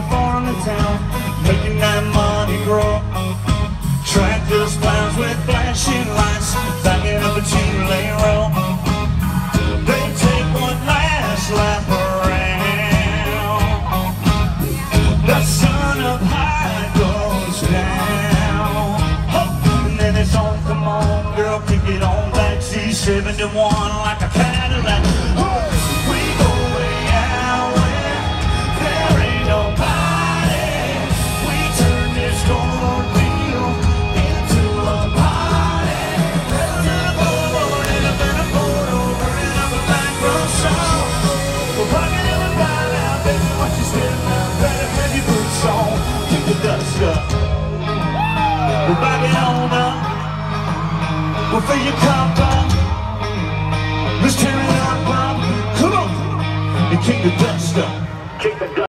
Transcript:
are farm in town, making that money grow. Track those clowns with flashing lights, backing up a two-lane road. They take one last lap around. The sun up high goes down. Oh, and then it's on, come on, girl, kick it on back, Z7 to 1 like a cat. We're Barcelona. We're for your copper. Let's tear it up, Bob. Come on and kick the dust up. Kick the dust.